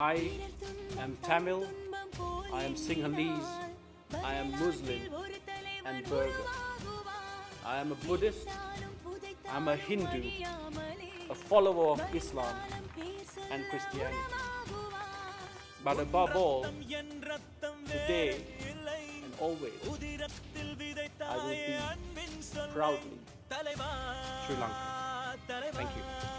I am Tamil, I am Sinhalese, I am Muslim and Burgher. I am a Buddhist, I'm a Hindu, a follower of Islam and Christianity. But above all, today and always, I will be proudly Sri Lankan. Thank you.